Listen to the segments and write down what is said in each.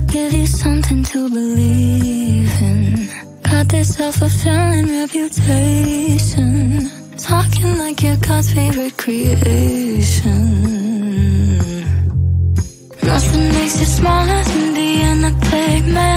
to give you something to believe in. Got this self-fulfilling reputation. Talking like you're God's favorite creation. Nothing makes you smaller than the end of big.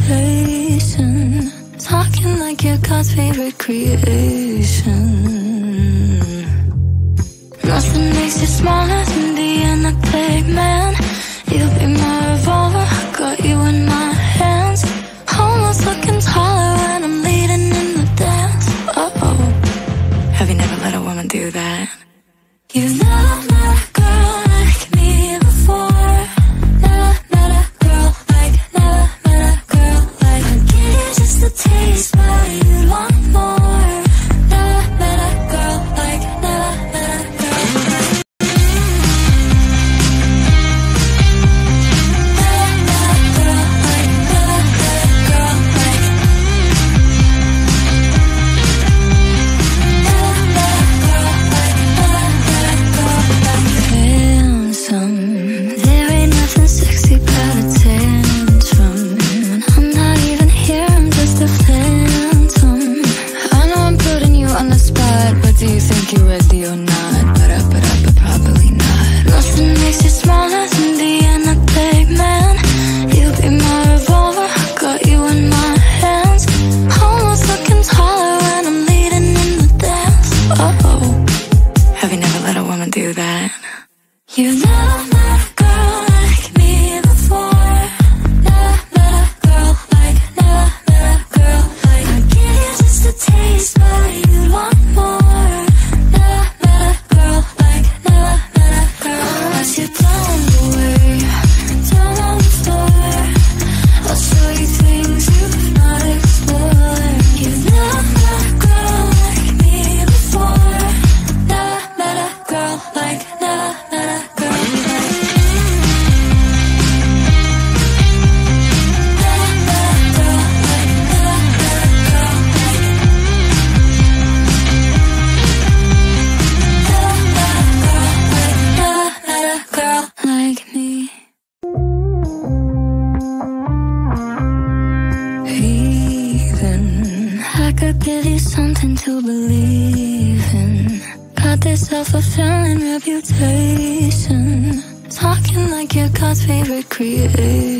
conversation, talking like you're God's favorite creation. Nothing makes you smaller than the end, the big man. reputation Talking like your God's favorite creation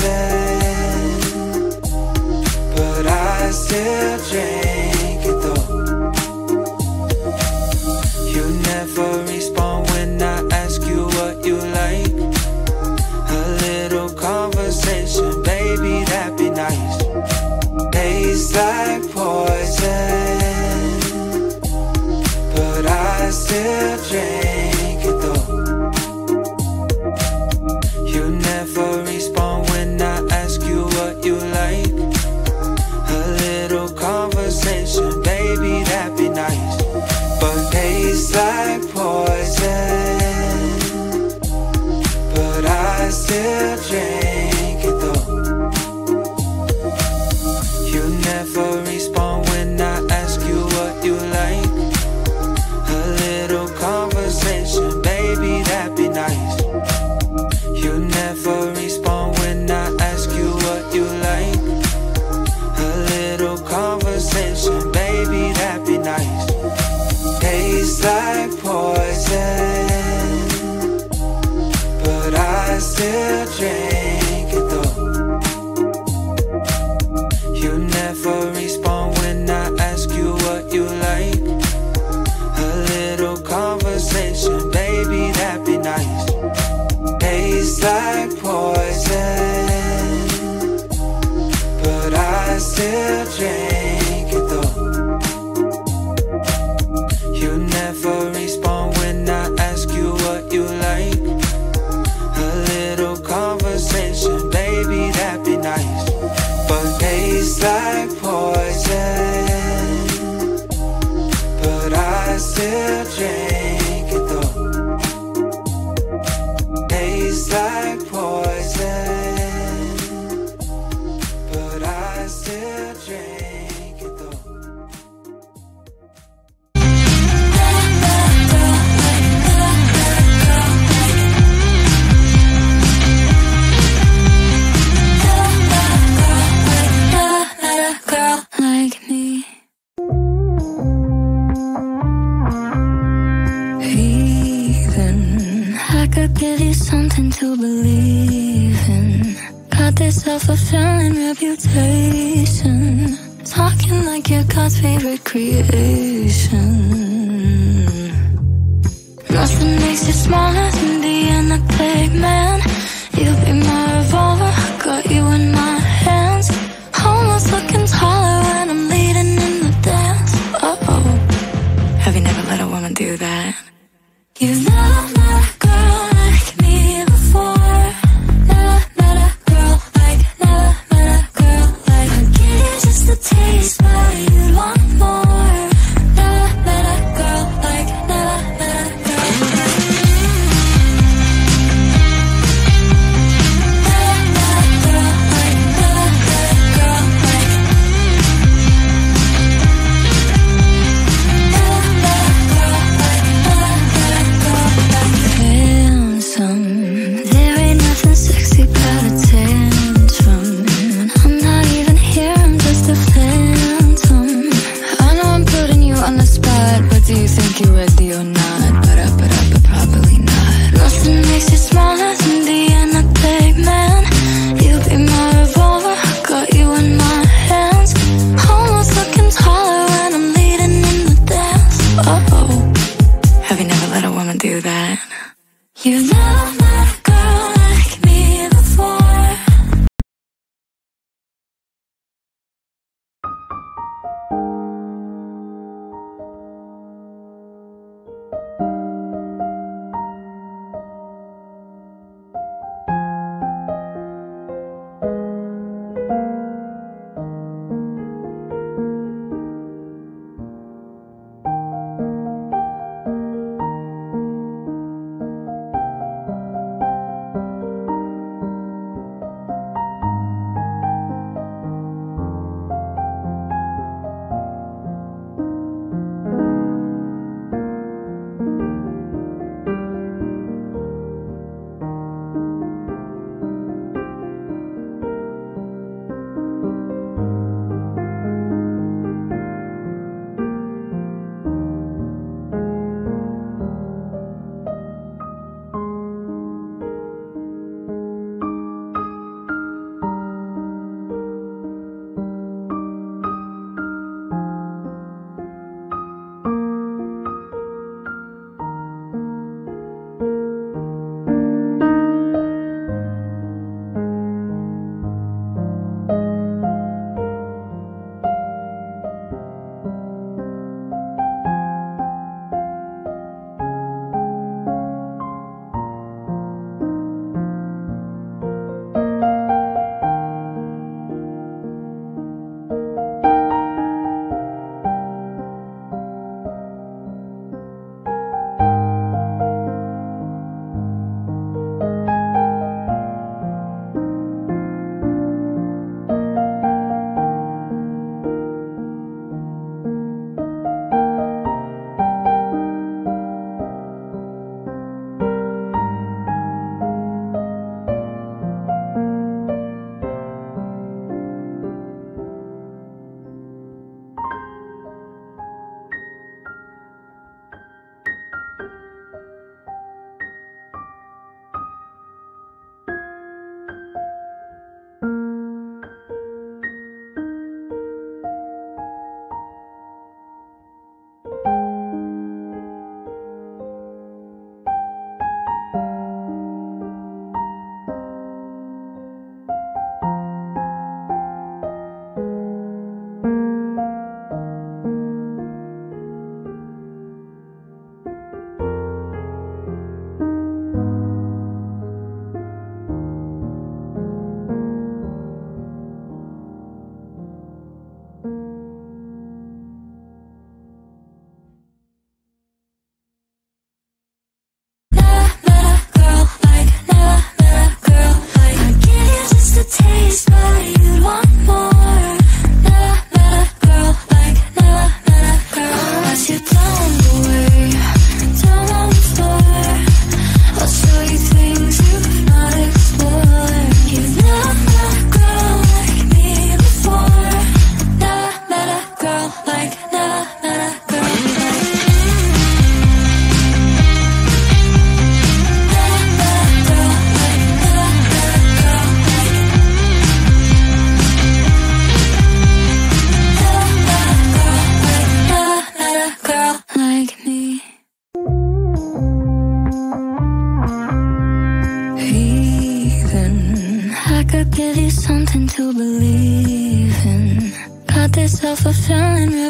pretend, but I still dream. the train. a dream. creation. Nothing makes you smaller than being a big man. You'll be my revolver, I got you in my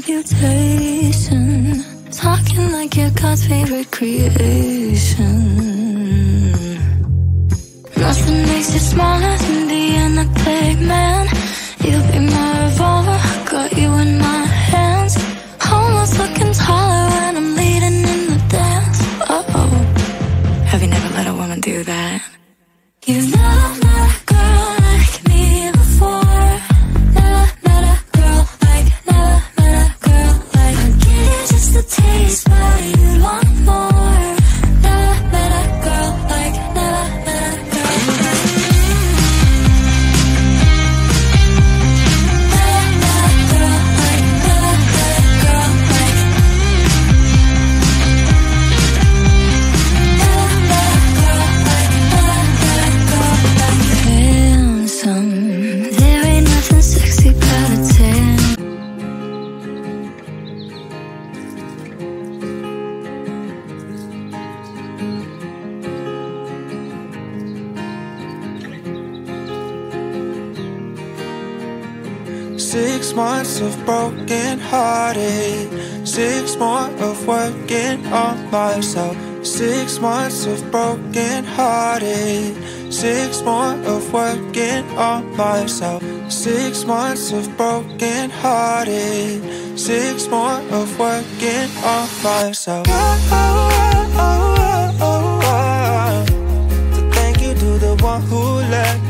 reputation. Talking like you're God's favorite creation. Six months of broken hearted. Six more of working on myself. Six months of broken hearted. Six more of working on myself. Six months of broken hearted. Six more of working on myself. Oh, oh, oh, oh, oh, oh. Thank you to the one who let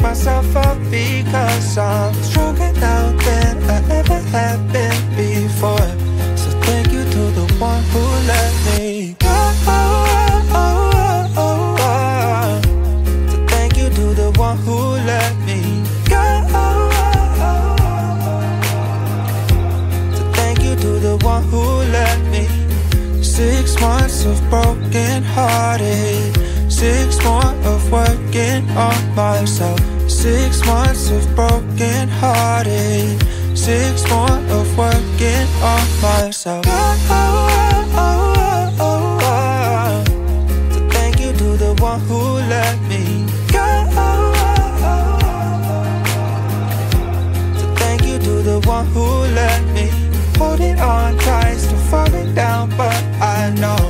pick myself up because I'm stronger now than I ever have been before. So thank you to the one who let me go. So thank you to the one who let me go. So thank you to the one who let me. Six months of broken hearted. Six more of working on myself. Six months of broken hearted. Six more of working on myself. Oh, oh, oh, so thank you to the one who let me you to the one who let me hold it on tight, still falling down, but I know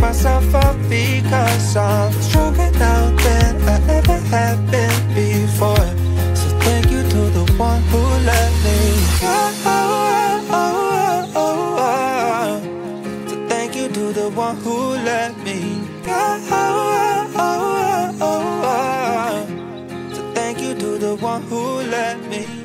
myself up because I'm stronger now than I ever have been before. So thank you to the one who let me go. So thank you to the one who let me go. So thank you to the one who let me go. So thank you to the one who let me